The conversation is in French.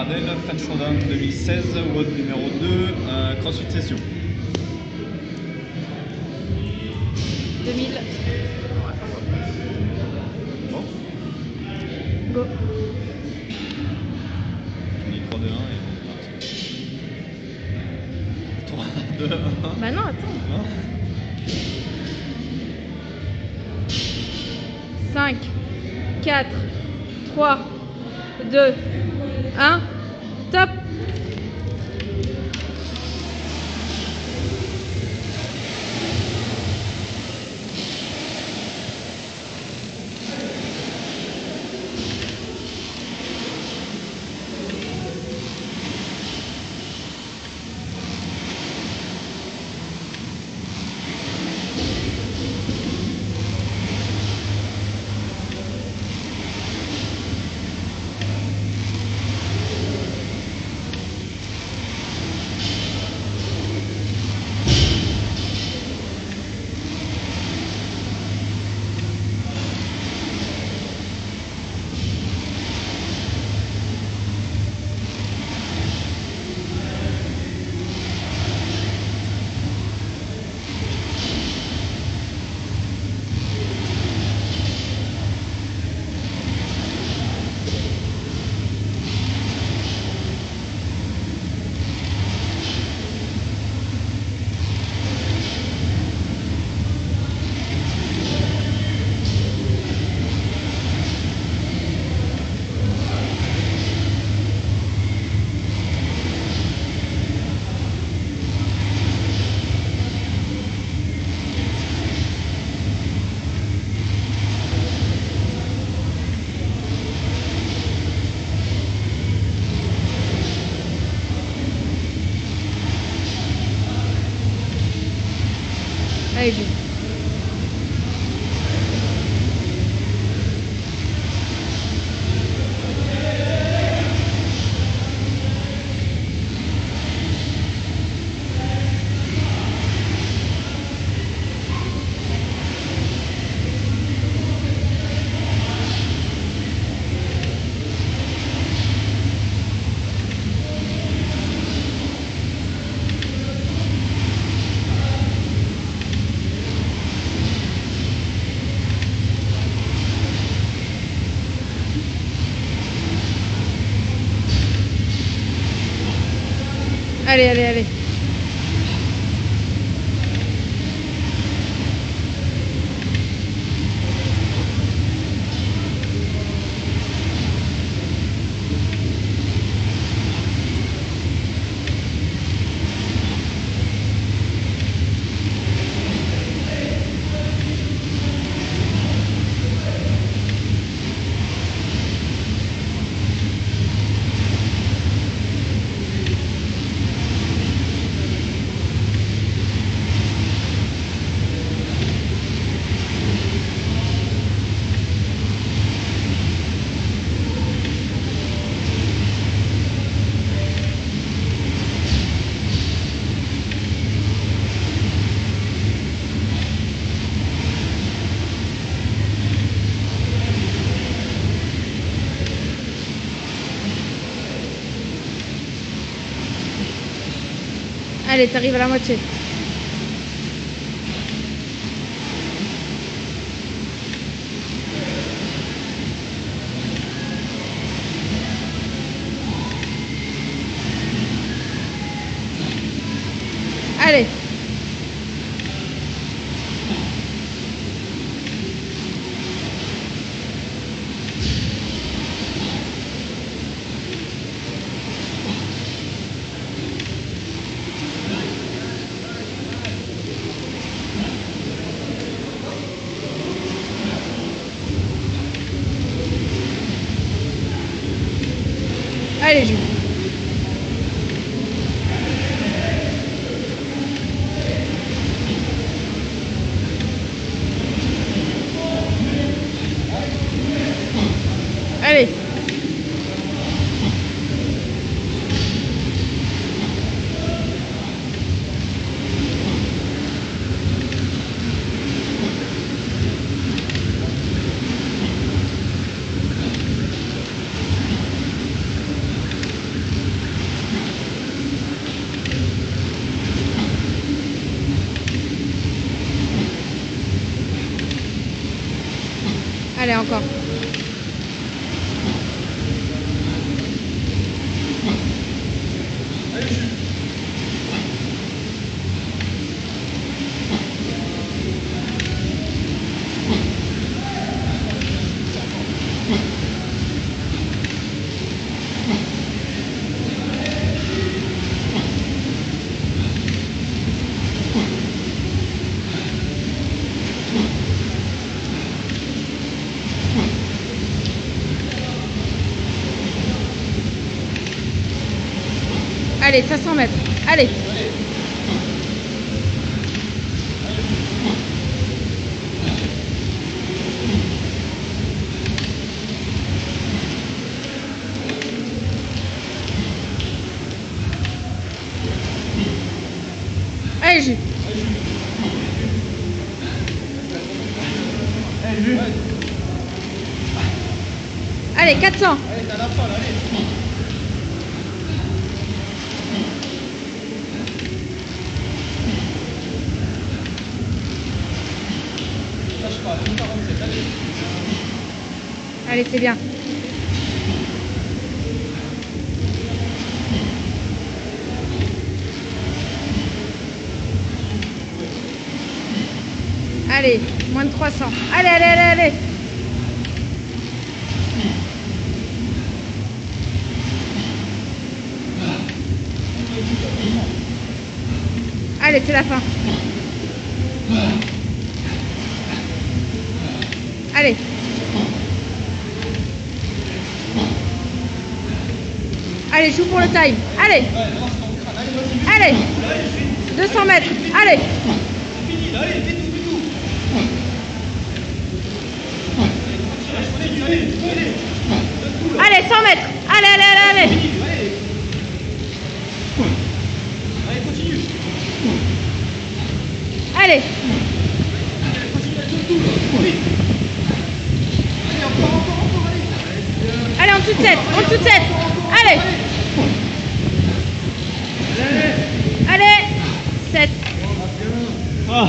Pradel, French Showdown 2016, WOD numéro 2, euh, CrossFit Session. 2000. Bon, Go. on dit 3, 2, 1 et on est parti. 3, 2, 1. Bah non, attends. Non 5, 4, 3, 2, 1. step Allez, allez, allez. Allez, t'arrives à la moitié. Allez. Allez, Jules. Allez. Allez, encore. Allez, 500 mètres. Allez. Allez, Jules. Allez, 400. Allez, t'as la folle, allez. Allez. C'est bien. Allez, moins de 300. Allez, allez, allez, allez. Allez, c'est la fin. Allez. Allez, joue pour le time. Allez. Allez. 200 mètres. Allez. Allez, fais tout, fais tout. Allez, allez, allez. Allez, 100 mètres. Allez, allez, allez, allez. Allez. Allez, en toute tête, en toute tête. Allez. Allez. 7. Oh. Ah.